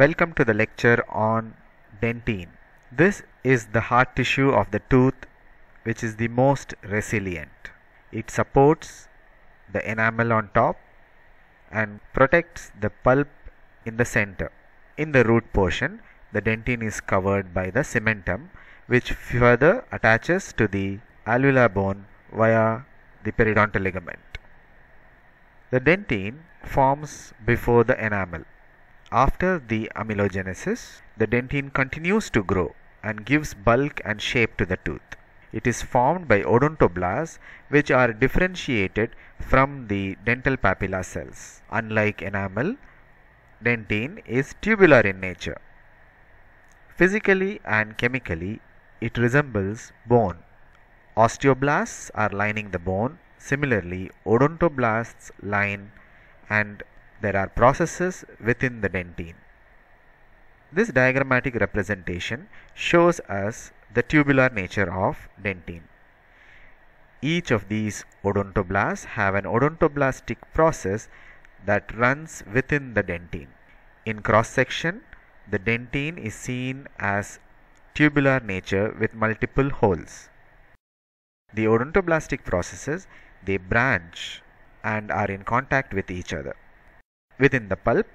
Welcome to the lecture on dentine. This is the hard tissue of the tooth which is the most resilient. It supports the enamel on top and protects the pulp in the center. In the root portion, the dentine is covered by the cementum which further attaches to the alveolar bone via the periodontal ligament. The dentine forms before the enamel. After the amelogenesis, the dentine continues to grow and gives bulk and shape to the tooth. It is formed by odontoblasts which are differentiated from the dental papilla cells. Unlike enamel, dentine is tubular in nature. Physically and chemically, it resembles bone. Osteoblasts are lining the bone. Similarly, odontoblasts line and there are processes within the dentine. This diagrammatic representation shows us the tubular nature of dentine. Each of these odontoblasts have an odontoblastic process that runs within the dentine. In cross section, the dentine is seen as tubular nature with multiple holes. The odontoblastic processes they branch and are in contact with each other. Within the pulp,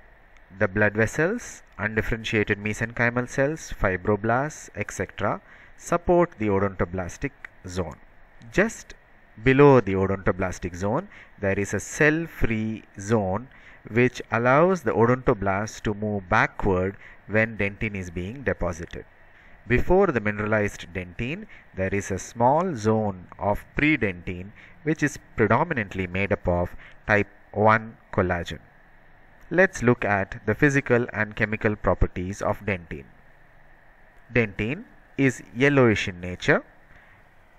the blood vessels, undifferentiated mesenchymal cells, fibroblasts, etc. support the odontoblastic zone. Just below the odontoblastic zone, there is a cell-free zone which allows the odontoblast to move backward when dentin is being deposited. Before the mineralized dentin, there is a small zone of pre-dentine which is predominantly made up of type 1 collagen. Let's look at the physical and chemical properties of dentine. Dentine is yellowish in nature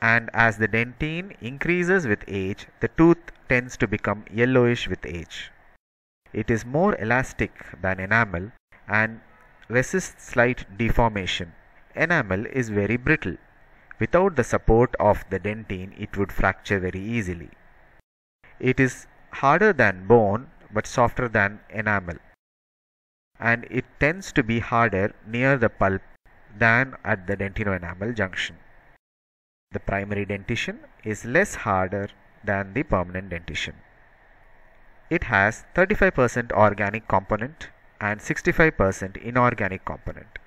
and as the dentine increases with age, the tooth tends to become yellowish with age. It is more elastic than enamel and resists slight deformation. Enamel is very brittle. Without the support of the dentine, it would fracture very easily. It is harder than bone but softer than enamel and it tends to be harder near the pulp than at the dentino-enamel junction. The primary dentition is less harder than the permanent dentition. It has 35% organic component and 65% inorganic component.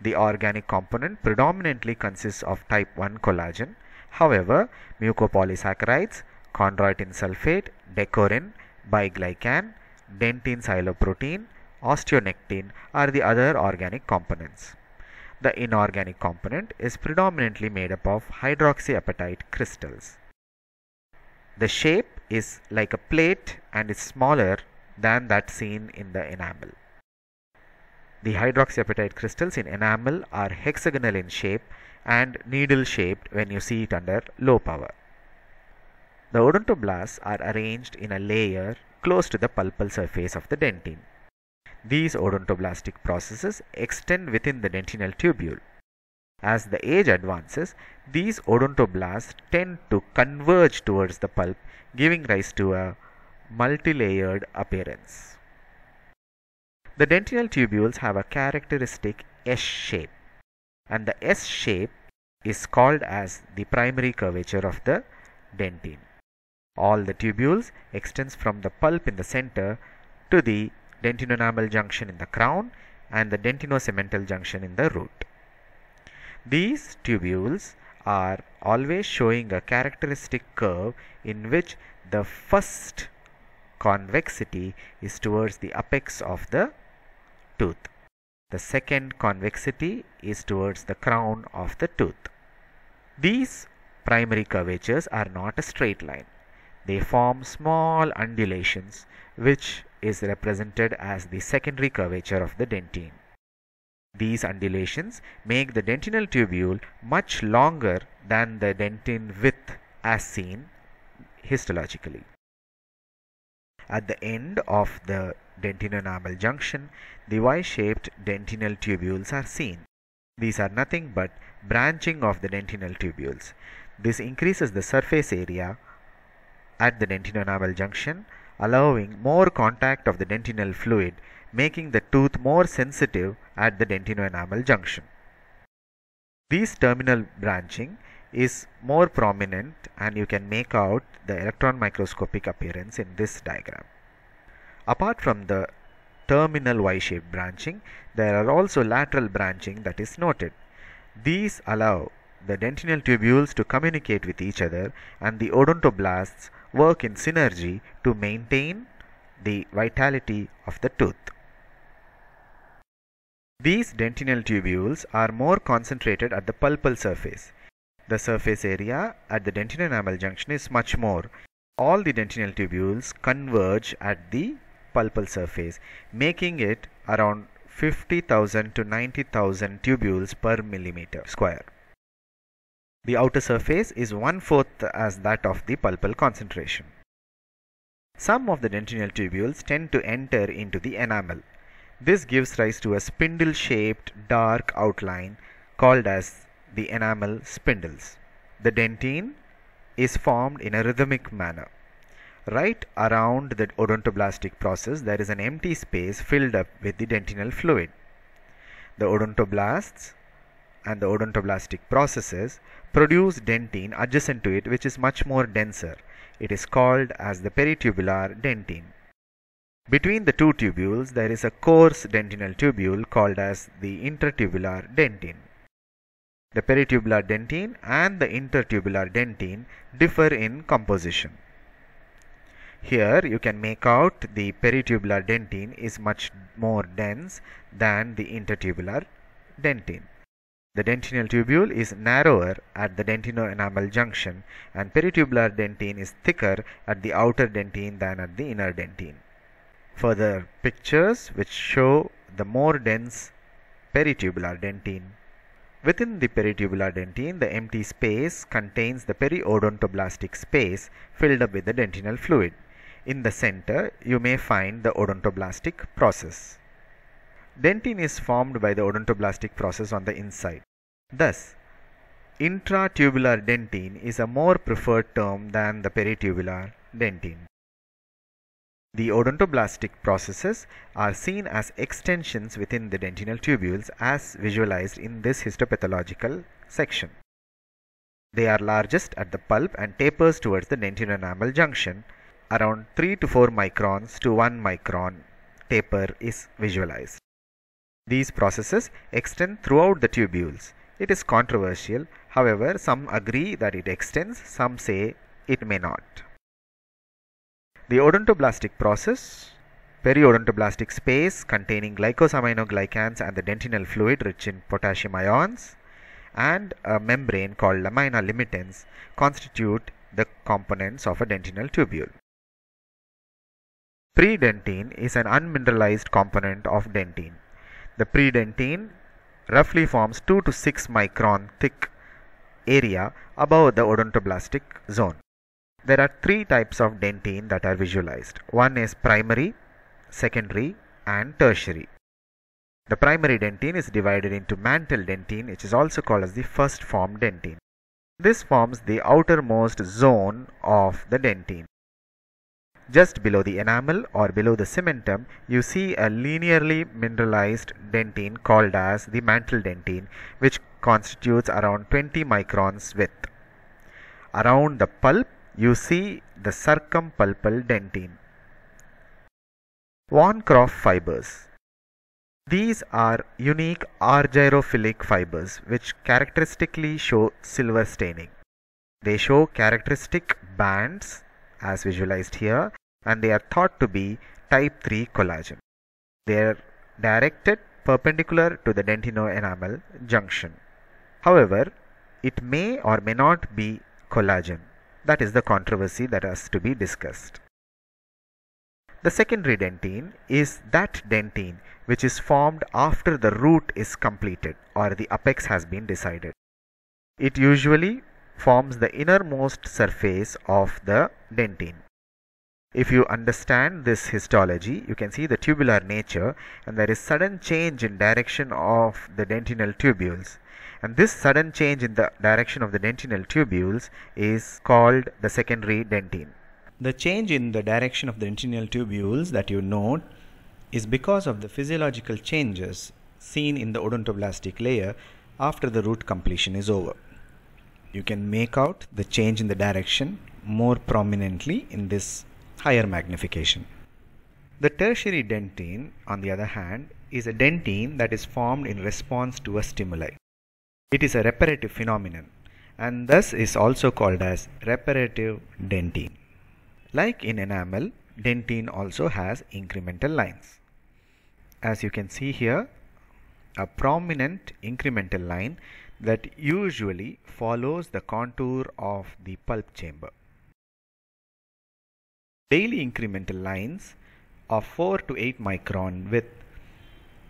The organic component predominantly consists of type 1 collagen. However, mucopolysaccharides, chondroitin sulfate, decorin, biglycan, dentine sialoprotein, osteonectin are the other organic components. The inorganic component is predominantly made up of hydroxyapatite crystals. The shape is like a plate and is smaller than that seen in the enamel. The hydroxyapatite crystals in enamel are hexagonal in shape and needle shaped when you see it under low power. The odontoblasts are arranged in a layer close to the pulpal surface of the dentine. These odontoblastic processes extend within the dentinal tubule. As the age advances, these odontoblasts tend to converge towards the pulp, giving rise to a multilayered appearance. The dentinal tubules have a characteristic S shape and the S shape is called as the primary curvature of the dentine. All the tubules extends from the pulp in the center to the dentinoenamel junction in the crown and the dentinocemental junction in the root. These tubules are always showing a characteristic curve in which the first convexity is towards the apex of the tooth. The second convexity is towards the crown of the tooth. These primary curvatures are not a straight line. They form small undulations which is represented as the secondary curvature of the dentine. These undulations make the dentinal tubule much longer than the dentine width as seen histologically. At the end of the dentinoenamel junction, the Y-shaped dentinal tubules are seen. These are nothing but branching of the dentinal tubules. This increases the surface area at the dentinoenamel junction, allowing more contact of the dentinal fluid making the tooth more sensitive at the dentinoenamel junction. This terminal branching is more prominent and you can make out the electron microscopic appearance in this diagram. Apart from the terminal Y-shaped branching, there are also lateral branching that is noted. These allow the dentinal tubules to communicate with each other and the odontoblasts work in synergy to maintain the vitality of the tooth. These dentinal tubules are more concentrated at the pulpal surface. The surface area at the dentinoenamel junction is much more. All the dentinal tubules converge at the pulpal surface, making it around 50,000 to 90,000 tubules per millimeter square. The outer surface is one-fourth as that of the pulpal concentration. Some of the dentinal tubules tend to enter into the enamel. This gives rise to a spindle-shaped dark outline called as the enamel spindles. The dentine is formed in a rhythmic manner. Right around the odontoblastic process there is an empty space filled up with the dentinal fluid. The odontoblasts and the odontoblastic processes produce dentine adjacent to it which is much more denser. It is called as the peritubular dentine. Between the two tubules there is a coarse dentinal tubule called as the intertubular dentine. The peritubular dentine and the intertubular dentine differ in composition. Here you can make out the peritubular dentine is much more dense than the intertubular dentine. The dentinal tubule is narrower at the dentinoenamel junction and peritubular dentine is thicker at the outer dentine than at the inner dentine. Further pictures which show the more dense peritubular dentine. Within the peritubular dentine, the empty space contains the periodontoblastic space filled up with the dentinal fluid. In the center, you may find the odontoblastic process. Dentine is formed by the odontoblastic process on the inside. Thus, intratubular dentin is a more preferred term than the peritubular dentin. The odontoblastic processes are seen as extensions within the dentinal tubules as visualized in this histopathological section. They are largest at the pulp and tapers towards the dentinoenamel junction around 3 to 4 microns to 1 micron taper is visualized. These processes extend throughout the tubules. It is controversial, however, some agree that it extends, some say it may not. The odontoblastic process, periodontoblastic space containing glycosaminoglycans and the dentinal fluid rich in potassium ions, and a membrane called lamina limitans constitute the components of a dentinal tubule. Predentine is an unmineralized component of dentine. The predentine roughly forms 2 to 6 micron thick area above the odontoblastic zone. There are three types of dentine that are visualized. One is primary, secondary and tertiary. The primary dentine is divided into mantle dentine which is also called as the first form dentine. This forms the outermost zone of the dentine. Just below the enamel or below the cementum, you see a linearly mineralized dentine called as the mantle dentine, which constitutes around 20 microns width. Around the pulp, you see the circumpulpal dentine. Van fibers. These are unique argyrophilic fibers which characteristically show silver staining. They show characteristic bands as visualized here and they are thought to be type 3 collagen. They are directed perpendicular to the dentinoenamel junction. However, it may or may not be collagen. That is the controversy that has to be discussed. The secondary dentine is that dentine which is formed after the root is completed or the apex has been decided. It usually forms the innermost surface of the dentine. If you understand this histology, you can see the tubular nature and there is sudden change in direction of the dentinal tubules. And this sudden change in the direction of the dentinal tubules is called the secondary dentine. The change in the direction of the dentinal tubules that you note is because of the physiological changes seen in the odontoblastic layer after the root completion is over. You can make out the change in the direction more prominently in this higher magnification. The tertiary dentine, on the other hand, is a dentine that is formed in response to a stimuli. It is a reparative phenomenon and thus is also called as reparative dentine. Like in enamel, dentine also has incremental lines. As you can see here, a prominent incremental line that usually follows the contour of the pulp chamber. Daily incremental lines of 4 to 8 micron width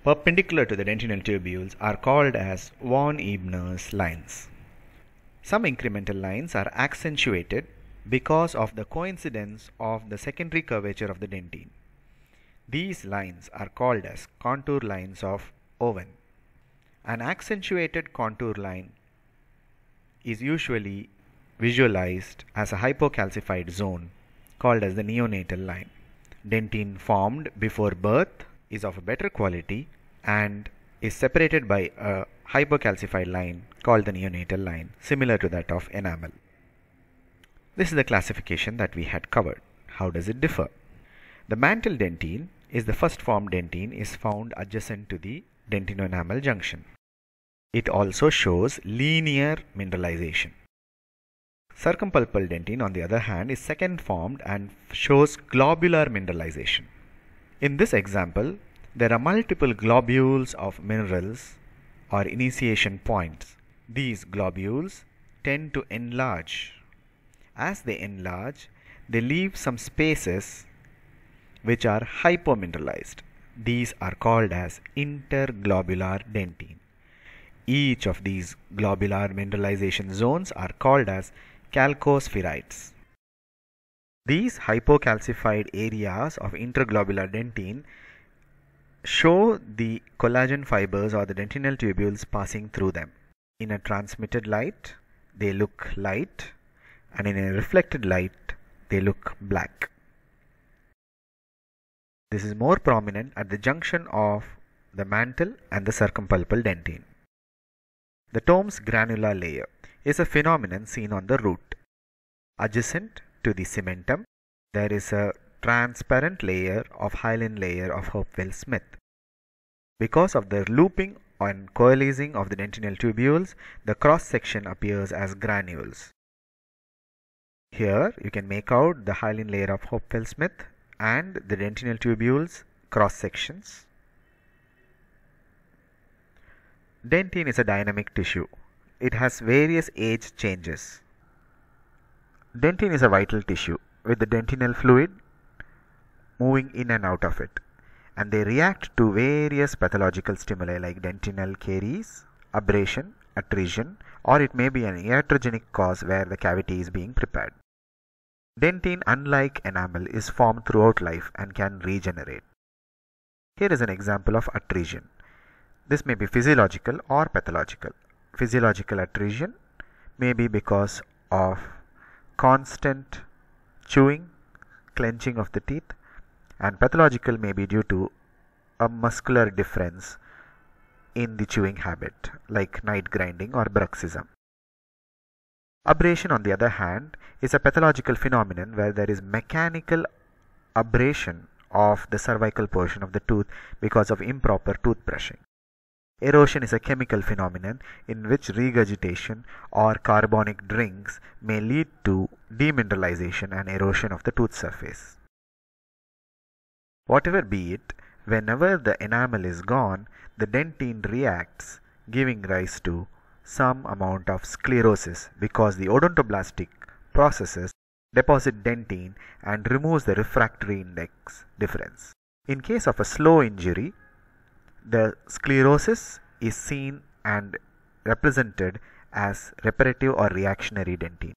perpendicular to the dentinal tubules are called as von Ebner's lines. Some incremental lines are accentuated because of the coincidence of the secondary curvature of the dentine. These lines are called as contour lines of Owen. An accentuated contour line is usually visualized as a hypocalcified zone called as the neonatal line dentine formed before birth is of a better quality and is separated by a hypocalcified line called the neonatal line similar to that of enamel. This is the classification that we had covered. How does it differ? The mantle dentine is the first formed dentine is found adjacent to the dentino-enamel junction. It also shows linear mineralization. Circumpulpal dentin on the other hand, is second formed and shows globular mineralization. In this example, there are multiple globules of minerals or initiation points. These globules tend to enlarge. As they enlarge, they leave some spaces which are hypomineralized. These are called as interglobular dentine. Each of these globular mineralization zones are called as calcospheroids. These hypocalcified areas of interglobular dentine show the collagen fibers or the dentinal tubules passing through them. In a transmitted light, they look light and in a reflected light, they look black. This is more prominent at the junction of the mantle and the circumpulpal dentine. The Tomes granular layer is a phenomenon seen on the root. Adjacent to the cementum, there is a transparent layer of hyaline layer of Hopewell-Smith. Because of the looping and coalescing of the dentinal tubules, the cross section appears as granules. Here you can make out the hyaline layer of Hopewell-Smith and the dentinal tubules cross sections. Dentin is a dynamic tissue it has various age changes. Dentin is a vital tissue with the dentinal fluid moving in and out of it and they react to various pathological stimuli like dentinal caries, abrasion, attrition or it may be an iatrogenic cause where the cavity is being prepared. Dentine unlike enamel is formed throughout life and can regenerate. Here is an example of attrition. This may be physiological or pathological physiological attrition may be because of constant chewing, clenching of the teeth, and pathological may be due to a muscular difference in the chewing habit, like night grinding or bruxism. Abrasion, on the other hand, is a pathological phenomenon where there is mechanical abrasion of the cervical portion of the tooth because of improper tooth brushing. Erosion is a chemical phenomenon in which regurgitation or carbonic drinks may lead to demineralization and erosion of the tooth surface. Whatever be it, whenever the enamel is gone, the dentine reacts, giving rise to some amount of sclerosis because the odontoblastic processes deposit dentine and removes the refractory index difference. In case of a slow injury, the sclerosis is seen and represented as reparative or reactionary dentine.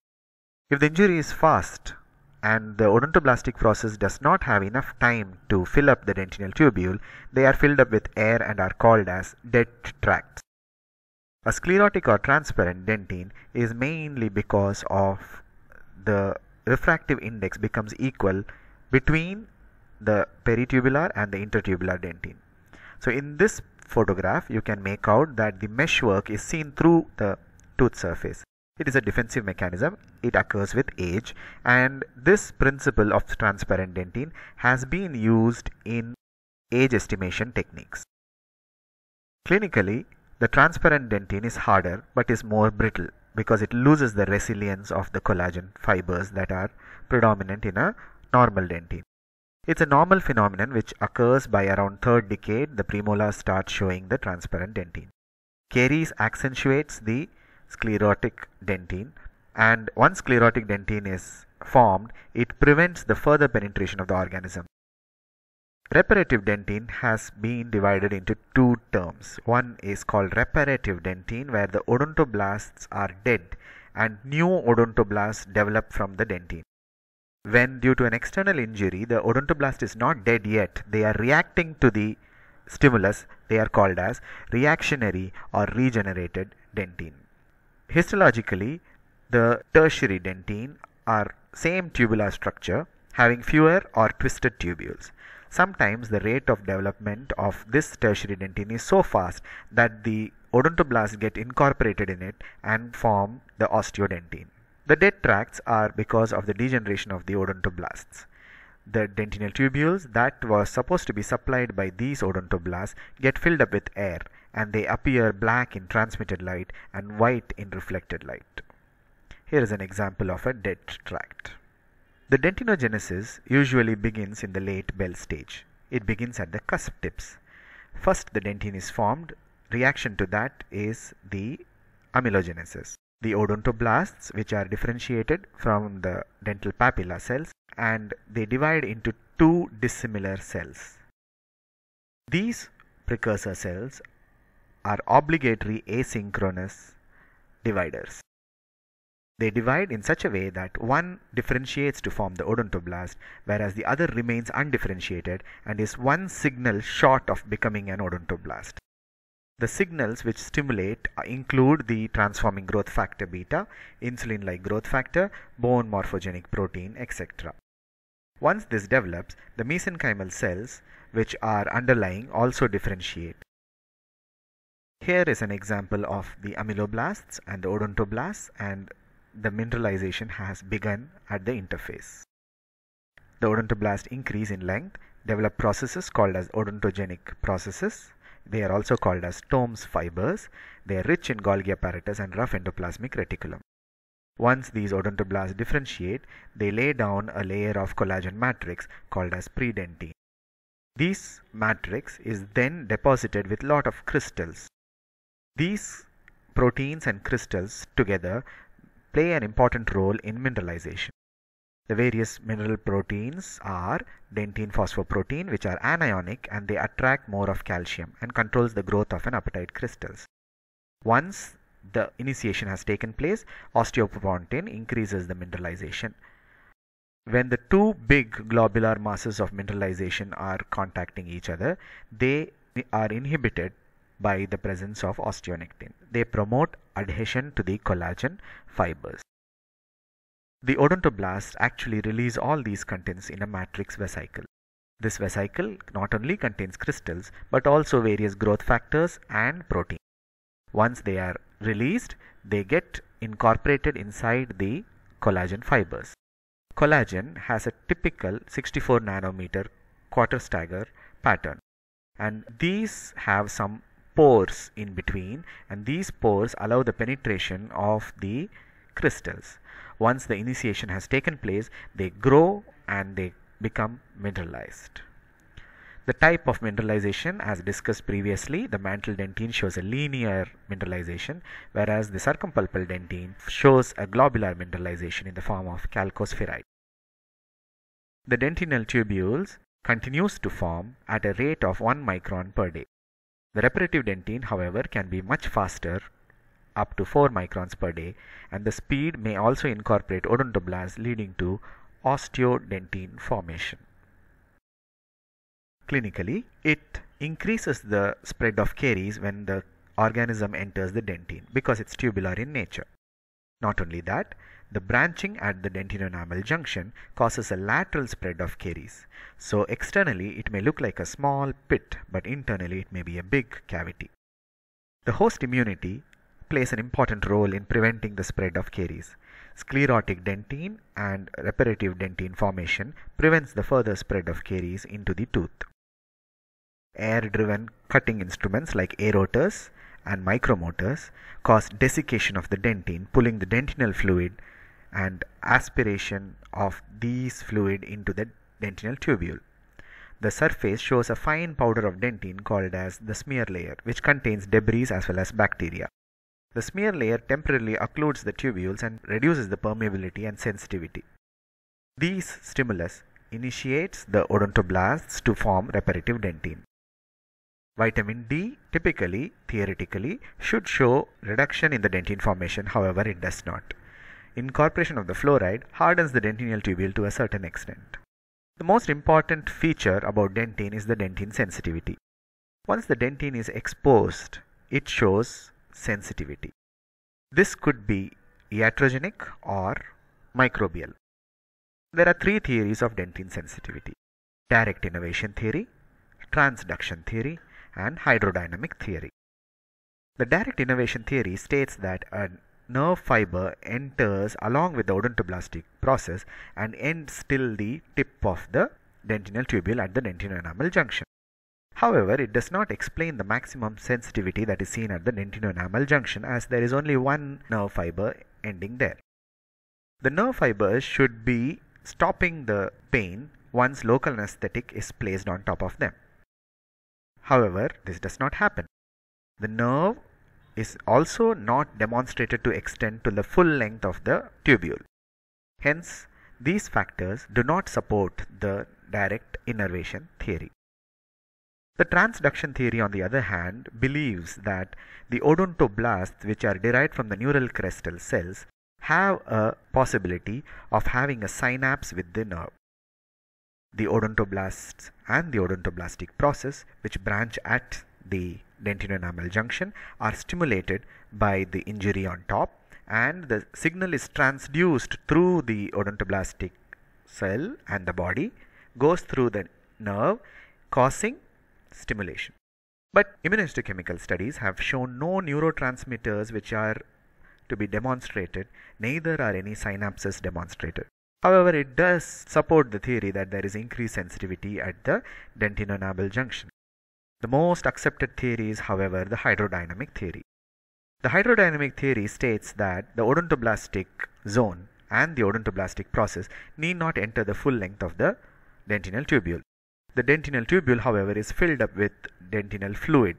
If the injury is fast and the odontoblastic process does not have enough time to fill up the dentinal tubule, they are filled up with air and are called as dead tracts. A sclerotic or transparent dentine is mainly because of the refractive index becomes equal between the peritubular and the intertubular dentine. So in this photograph you can make out that the meshwork is seen through the tooth surface. It is a defensive mechanism. It occurs with age and this principle of transparent dentine has been used in age estimation techniques. Clinically, the transparent dentine is harder but is more brittle because it loses the resilience of the collagen fibers that are predominant in a normal dentine. It's a normal phenomenon which occurs by around third decade the premolars start showing the transparent dentine. Caries accentuates the sclerotic dentine and once sclerotic dentine is formed it prevents the further penetration of the organism. Reparative dentine has been divided into two terms. One is called reparative dentine where the odontoblasts are dead and new odontoblasts develop from the dentine. When due to an external injury the odontoblast is not dead yet, they are reacting to the stimulus, they are called as reactionary or regenerated dentine. Histologically, the tertiary dentine are same tubular structure having fewer or twisted tubules. Sometimes the rate of development of this tertiary dentine is so fast that the odontoblasts get incorporated in it and form the osteodentine. The dead tracts are because of the degeneration of the odontoblasts. The dentinal tubules that were supposed to be supplied by these odontoblasts get filled up with air and they appear black in transmitted light and white in reflected light. Here is an example of a dead tract. The dentinogenesis usually begins in the late Bell stage. It begins at the cusp tips. First the dentine is formed. Reaction to that is the amelogenesis. The odontoblasts which are differentiated from the dental papilla cells and they divide into two dissimilar cells. These precursor cells are obligatory asynchronous dividers. They divide in such a way that one differentiates to form the odontoblast whereas the other remains undifferentiated and is one signal short of becoming an odontoblast. The signals which stimulate include the transforming growth factor beta, insulin-like growth factor, bone morphogenic protein, etc. Once this develops, the mesenchymal cells which are underlying also differentiate. Here is an example of the ameloblasts and the odontoblasts and the mineralization has begun at the interface. The odontoblast increase in length, develop processes called as odontogenic processes. They are also called as Tomes' fibers. They are rich in Golgi apparatus and rough endoplasmic reticulum. Once these odontoblasts differentiate, they lay down a layer of collagen matrix called as predentine. This matrix is then deposited with lot of crystals. These proteins and crystals together play an important role in mineralization. The various mineral proteins are dentine phosphoprotein which are anionic and they attract more of calcium and controls the growth of an apatite crystals. Once the initiation has taken place, osteopontin increases the mineralization. When the two big globular masses of mineralization are contacting each other, they are inhibited by the presence of osteonectin. They promote adhesion to the collagen fibers. The odontoblasts actually release all these contents in a matrix vesicle. This vesicle not only contains crystals but also various growth factors and protein. Once they are released, they get incorporated inside the collagen fibers. Collagen has a typical 64 nanometer quarter stagger pattern and these have some pores in between and these pores allow the penetration of the crystals. Once the initiation has taken place, they grow and they become mineralized. The type of mineralization as discussed previously, the mantle dentine shows a linear mineralization whereas the circumpulpal dentine shows a globular mineralization in the form of calcospherite. The dentinal tubules continues to form at a rate of 1 micron per day. The reparative dentine, however, can be much faster up to 4 microns per day and the speed may also incorporate odontoblasts leading to osteodentine formation. Clinically, it increases the spread of caries when the organism enters the dentine because it's tubular in nature. Not only that, the branching at the dentinoenamel junction causes a lateral spread of caries. So externally it may look like a small pit but internally it may be a big cavity. The host immunity plays an important role in preventing the spread of caries. Sclerotic dentine and reparative dentine formation prevents the further spread of caries into the tooth. Air-driven cutting instruments like aerotors and micromotors cause desiccation of the dentine, pulling the dentinal fluid and aspiration of these fluid into the dentinal tubule. The surface shows a fine powder of dentine called as the smear layer, which contains debris as well as bacteria. The smear layer temporarily occludes the tubules and reduces the permeability and sensitivity. These stimulus initiates the odontoblasts to form reparative dentine. Vitamin D typically, theoretically, should show reduction in the dentine formation, however it does not. Incorporation of the fluoride hardens the dentinal tubule to a certain extent. The most important feature about dentine is the dentine sensitivity. Once the dentine is exposed, it shows sensitivity. This could be iatrogenic or microbial. There are three theories of dentine sensitivity. Direct innervation theory, transduction theory and hydrodynamic theory. The direct innervation theory states that a nerve fiber enters along with the odontoblastic process and ends till the tip of the dentinal tubule at the dentinoenamel junction. However, it does not explain the maximum sensitivity that is seen at the dentinoenamel junction as there is only one nerve fiber ending there. The nerve fibers should be stopping the pain once local anesthetic is placed on top of them. However, this does not happen. The nerve is also not demonstrated to extend to the full length of the tubule. Hence, these factors do not support the direct innervation theory. The transduction theory, on the other hand, believes that the odontoblasts, which are derived from the neural crestal cells, have a possibility of having a synapse with the nerve. The odontoblasts and the odontoblastic process, which branch at the dentinoenamel junction, are stimulated by the injury on top, and the signal is transduced through the odontoblastic cell and the body, goes through the nerve, causing stimulation. But immunohistochemical studies have shown no neurotransmitters which are to be demonstrated, neither are any synapses demonstrated. However, it does support the theory that there is increased sensitivity at the dentinoenamel junction. The most accepted theory is, however, the hydrodynamic theory. The hydrodynamic theory states that the odontoblastic zone and the odontoblastic process need not enter the full length of the dentinal tubule. The dentinal tubule, however, is filled up with dentinal fluid,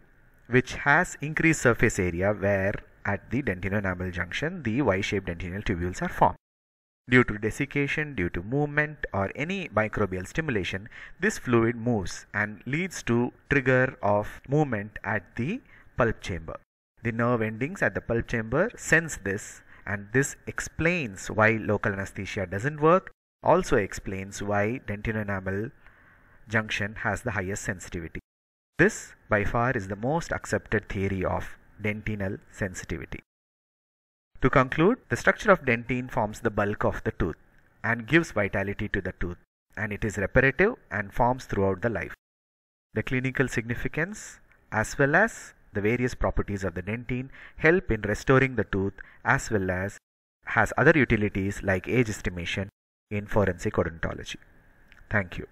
which has increased surface area where at the dentinoenamel junction the Y-shaped dentinal tubules are formed. Due to desiccation, due to movement or any microbial stimulation, this fluid moves and leads to trigger of movement at the pulp chamber. The nerve endings at the pulp chamber sense this and this explains why local anesthesia doesn't work, also explains why dentinoenamel junction has the highest sensitivity. This by far is the most accepted theory of dentinal sensitivity. To conclude, the structure of dentine forms the bulk of the tooth and gives vitality to the tooth and it is reparative and forms throughout the life. The clinical significance as well as the various properties of the dentine help in restoring the tooth as well as has other utilities like age estimation in forensic odontology. Thank you.